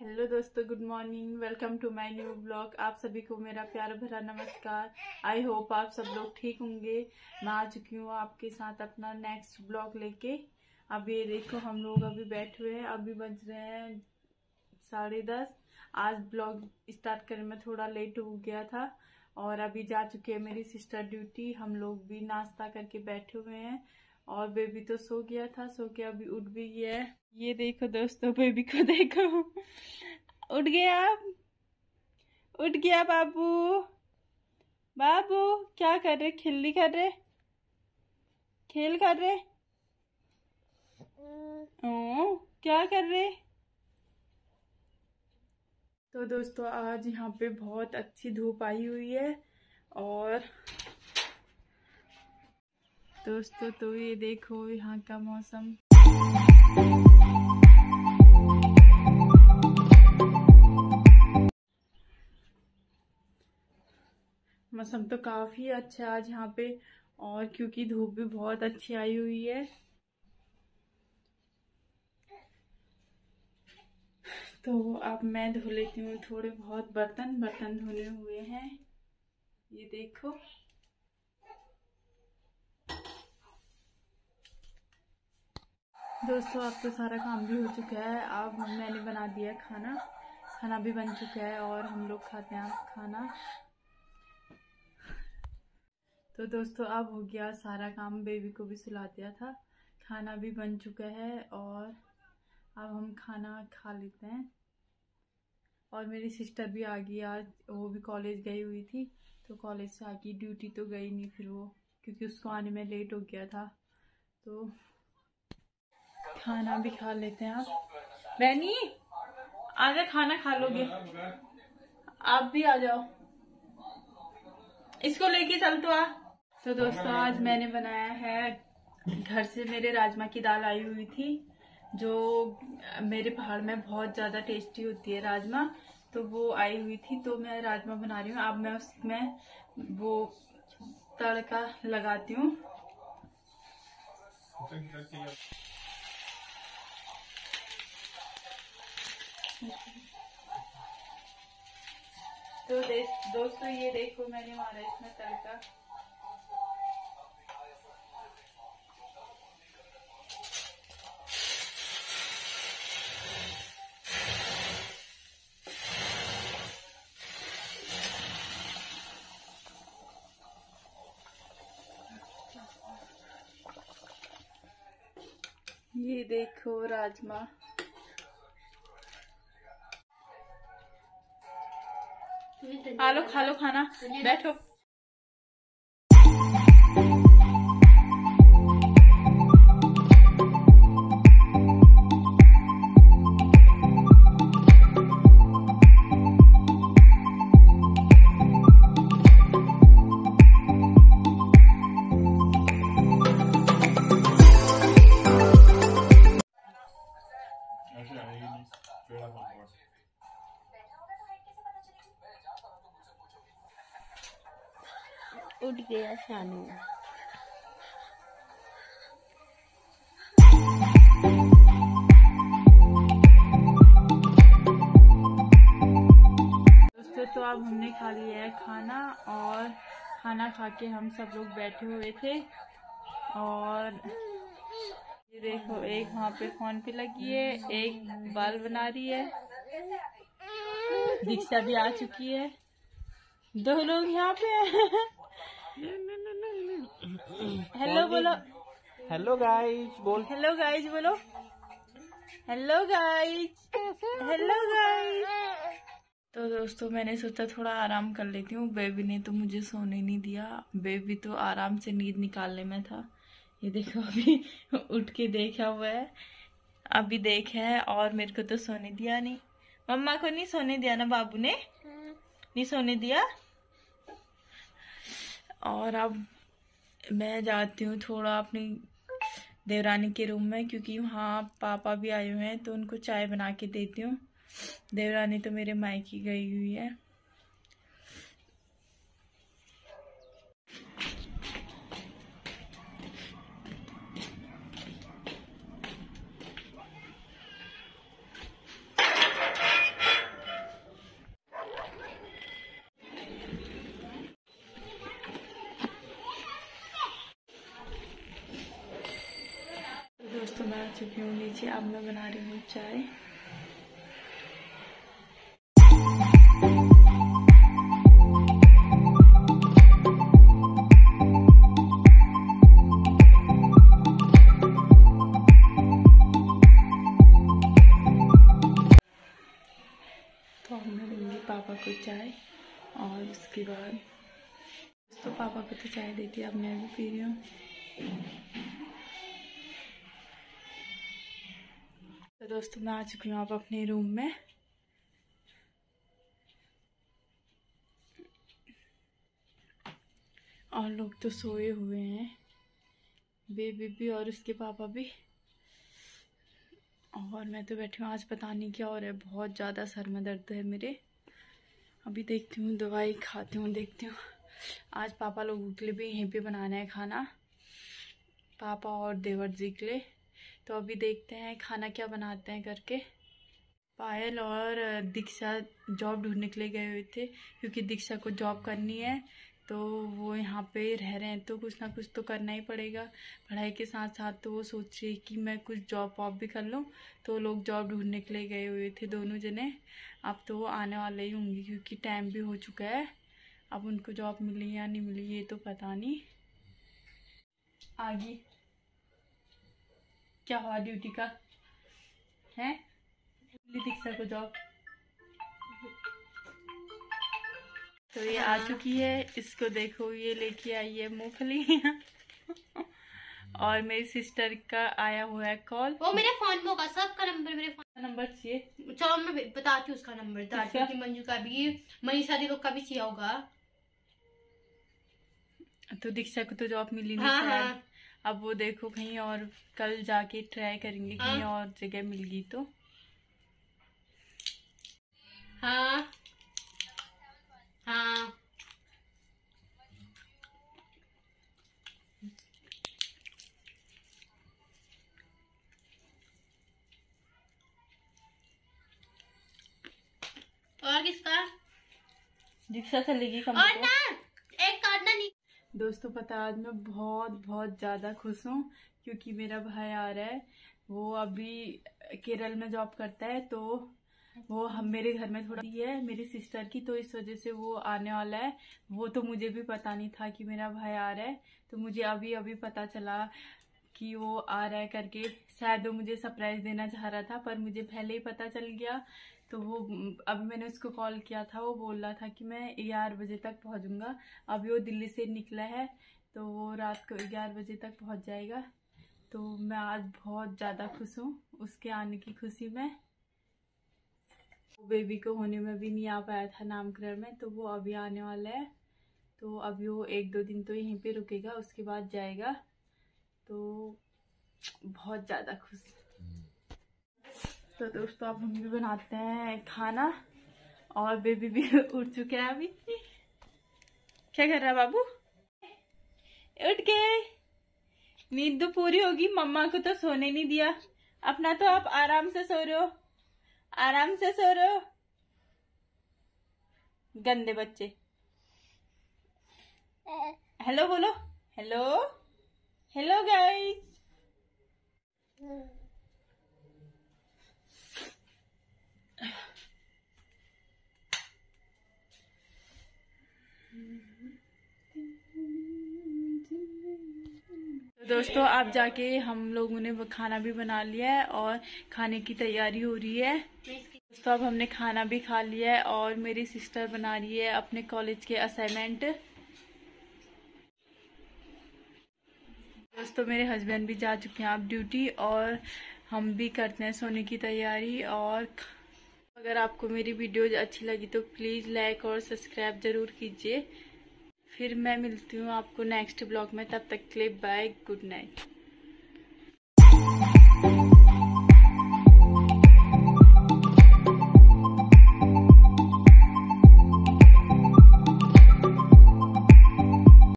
Hello दोस्तों good morning welcome to my new blog आप सभी को मेरा प्यार भरा नमस्कार. आई होप आप सब लोग ठीक होंगे. मैं आ चुकी हूँ आपके साथ अपना नेक्स्ट ब्लॉग लेके. अब ये देखो, हम लोग अभी बैठे हुए हैं. अभी बज रहे हैं साढ़े दस. आज ब्लॉग स्टार्ट करने में थोड़ा लेट हो गया था और अभी जा चुकी है मेरी सिस्टर ड्यूटी हम लोग भी नाश्ता करके बैठे हुए हैं. और बेबी तो सो गया था सो के अभी उठ भी गया है। ये देखो दोस्तों बेबी को देखो। उठ गया उठ गया बाबू। बाबू क्या कर रहे? खिल्ली कर रहे? खेल कर रहे? ओ, क्या कर रहे? तो दोस्तों आज यहाँ पे बहुत अच्छी धूप आई हुई है और दोस्तों तो ये देखो यहाँ का मौसम। मौसम तो काफ़ी अच्छा है आज यहाँ पे, और क्योंकि धूप भी बहुत अच्छी आई हुई है। तो अब मैं धो लेती हूँ, थोड़े बहुत बर्तन बर्तन धोने हुए हैं। ये देखो। दोस्तों, अब तो सारा काम भी हो चुका है। अब मैंने बना दिया खाना। खाना भी बन चुका है और हम लोग खाते हैं खाना। तो दोस्तों, अब हो गया सारा काम। बेबी को भी सुला दिया था। खाना भी बन चुका है और अब हम खाना खा लेते हैं। और मेरी सिस्टर भी आ गई आज। वो भी कॉलेज गई हुई थी। तो कॉलेज से आ गई ड्यूटी तो गई नहीं फिर वो, क्योंकि उसको आने में लेट हो गया था। तो खाना भी खा लेते हैं आप। बहनी, आजा खाना खा लोगे। आप भी आ जाओ। इसको लेके चल तो आ। तो दोस्तों, आज मैंने बनाया है, घर से मेरे राजमा की दाल आई हुई थी, जो मेरे पहाड़ में बहुत ज़्यादा टेस्टी होती है राजमा। तो वो आई हुई थी तो मैं राजमा बना रही हूँ। अब मैं उसमें वो तड़का लगाती हूँ। तो दोस्तों ये देखो मैंने मारा इसमें तड़का ये देखो राजमा। आलो खा लो खाना। बैठो। शानू दोस्तों तो अब हमने खा लिया है खाना और खाना खा के हम सब लोग बैठे हुए थे और ये देखो, एक वहाँ पे फ़ोन पे लगी है, एक बाल बना रही है। दीक्षा भी आ चुकी है। दो लोग यहाँ पे हेलो बोलो। हेलो गाइस बोल। हेलो गाइस बोलो। हेलो गाइस हेलो गाइस तो दोस्तों मैंने सोचा थोड़ा आराम कर लेती हूँ। बेबी ने तो मुझे सोने नहीं दिया। बेबी तो आराम से नींद निकालने में था। ये देखो अभी उठ के देखा हुआ है। अभी देखा है और मेरे को तो सोने दिया नहीं। मम्मा को नहीं सोने दिया ना बाबू ने? नहीं सोने दिया? और अब मैं जाती हूँ थोड़ा अपनी देवरानी के रूम में, क्योंकि वहाँ पापा भी आए हुए हैं तो उनको चाय बना के देती हूँ। देवरानी तो मेरे मायके गई हुई है। चुकी हूँ नीचे अब मैं बना रही हूँ चाय। तो पापा को चाय, और उसके बाद तो पापा को तो चाय देती, अब मैं भी पी रही हूँ। दोस्तों, मैं आ चुकी हूँ आप अपने रूम में। और लोग तो सोए हुए हैं। बेबी भी और उसके पापा भी। और मैं तो बैठी हूँ, आज पता नहीं क्या रहा है। बहुत ज़्यादा सर में दर्द है मेरे। अभी देखती हूँ, दवाई खाती हूँ, देखती हूँ। आज पापा लोगों के लिए भी यहीं पे बनाना है खाना। पापा और देवर जी के लिए। तो अभी देखते हैं खाना क्या बनाते हैं करके। पायल और दीक्षा जॉब ढूँढने के लिए गए हुए थे, क्योंकि दीक्षा को जॉब करनी है तो वो यहाँ पे रह रहे हैं तो कुछ ना कुछ तो करना ही पड़ेगा। पढ़ाई के साथ साथ तो वो सोच रही कि मैं कुछ जॉब वॉब भी कर लूँ तो लोग जॉब ढूँढने के लिए गए हुए थे दोनों जने। अब तो वो आने वाले ही होंगे, क्योंकि टाइम भी हो चुका है। अब उनको जॉब मिली या नहीं मिली, ये तो पता नहीं। आगे। क्या हुआ ड्यूटी का? है? दीक्षा को जॉब तो ये आ चुकी है इसको देखो ये लेके आई है मूंगफली। और मेरी सिस्टर का आया हुआ है कॉल वो मेरे फ़ोन में होगा सबका नंबर मेरे फ़ोन नंबर चाहिए? चलो मैं बताती हूँ उसका नंबर बताती हूँ कि मंजू का भी मनीषा दी का भी चाहिए होगा? तो दीक्षा को तो जॉब मिली नहीं हाँ, हाँ। अब वो देखो कहीं और कल जाके ट्राई करेंगे कहीं हाँ। और जगह मिल गई तो। हाँ। हाँ। और किसका? दीक्षा चलेगी कम और ना। काटना नहीं दोस्तों, पता आज मैं बहुत बहुत ज़्यादा खुश हूँ क्योंकि मेरा भाई आ रहा है। वो अभी केरल में जॉब करता है तो वो हम, मेरे घर में थोड़ा ही मेरी सिस्टर की तो इस वजह से वो आने वाला है। वो तो मुझे भी पता नहीं था कि मेरा भाई आ रहा है तो मुझे अभी अभी पता चला कि वो आ रहा है करके। शायद वो मुझे सरप्राइज़ देना चाह रहा था, पर मुझे पहले ही पता चल गया तो वो, अभी मैंने उसको कॉल किया था, वो बोल रहा था कि मैं ग्यारह बजे तक पहुंचूँगा। अभी वो दिल्ली से निकला है तो वो रात को ग्यारह बजे तक पहुँच जाएगा। तो मैं आज बहुत ज़्यादा खुश हूँ, उसके आने की खुशी में। वो बेबी को होने में भी नहीं आ पाया था नामकरण में तो वो अभी आने वाला है। तो अभी वो एक दो दिन तो यहीं पे रुकेगा, उसके बाद जाएगा। तो बहुत ज़्यादा खुश। तो दोस्तों, अब हम भी बनाते हैं खाना और बेबी भी उठ चुके हैं अभी। क्या कर रहा है बाबू? उठ गए नींद तो पूरी होगी, मम्मा को तो सोने नहीं दिया। अपना तो आप आराम से सो रहे हो। आराम से सो रहे हो। गंदे बच्चे। हेलो बोलो। हेलो हेलो गाइस दोस्तों अब जाके हम लोगों ने खाना भी बना लिया है और खाने की तैयारी हो रही है। दोस्तों, अब हमने खाना भी खा लिया है और मेरी सिस्टर बना रही है अपने कॉलेज के असाइनमेंट। दोस्तों, मेरे हस्बैंड भी जा चुके हैं आप ड्यूटी और हम भी करते हैं सोने की तैयारी और अगर आपको मेरी वीडियोज़ अच्छी लगी तो प्लीज़ लाइक और सब्सक्राइब ज़रूर कीजिए। फिर मैं मिलती हूँ आपको नेक्स्ट ब्लॉग में, तब तक के लिए बाय गुड नाइट